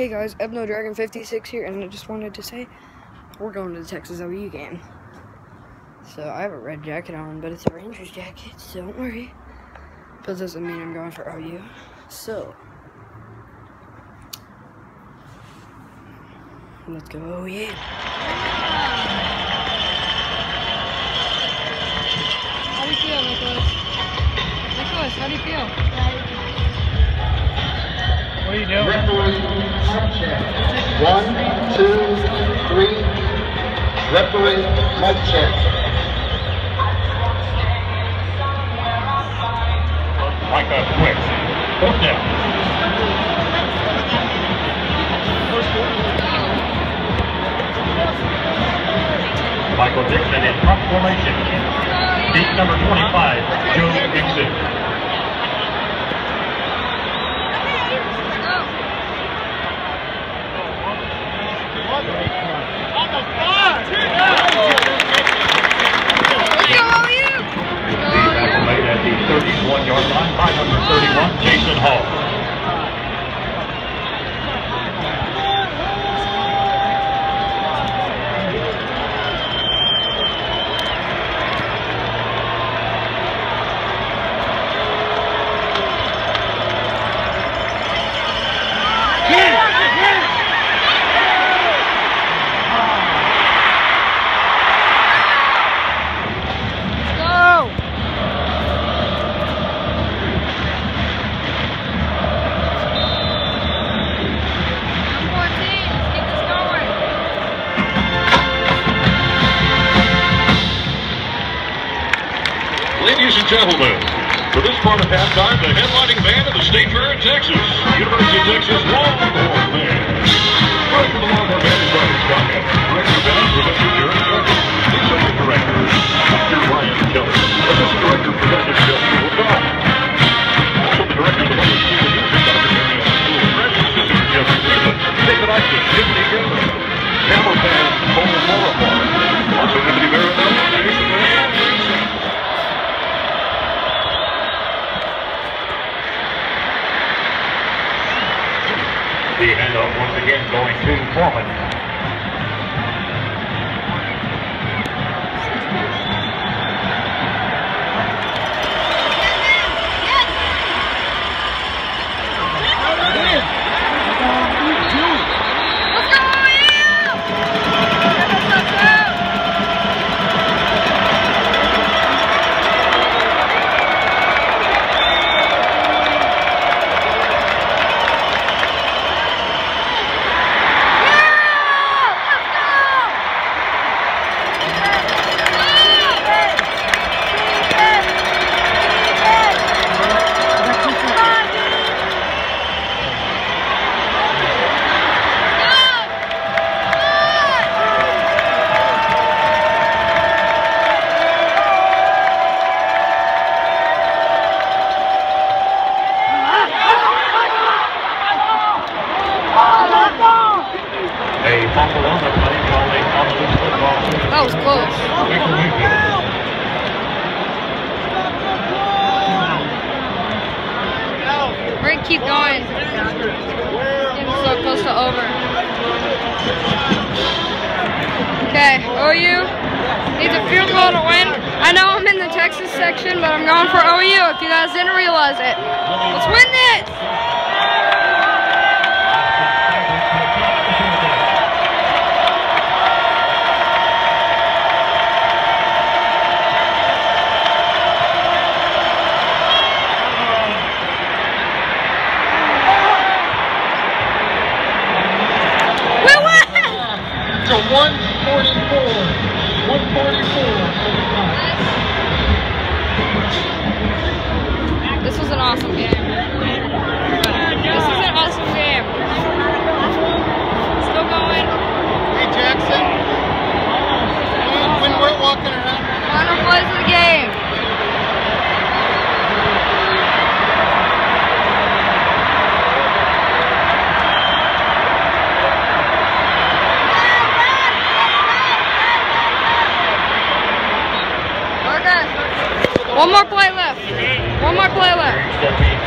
Hey guys, Ebno Dragon 56 here, and I just wanted to say we're going to the Texas OU game. So I have a red jacket on, but it's a Rangers jacket, so don't worry. But doesn't mean I'm going for OU. So let's go OU. How Referee mic check. Micah uh, quick. Fourth down. Michael Dixon in front formation. Beat number 25, Joe Dixon. And gentlemen, for this part of halftime, the headlining band of the State Fair in Texas, University of Texas Longhorn Band. Right from the Longhorn Band is Brian Scott, Director of Band, The handoff once again going to Foreman. Keep going. Getting so close to over. Okay, OU needs a field goal to win. I know I'm in the Texas section, but I'm going for OU if you guys didn't realize it. Let's win this! 144. 144. One more play left. One more play left. Stepping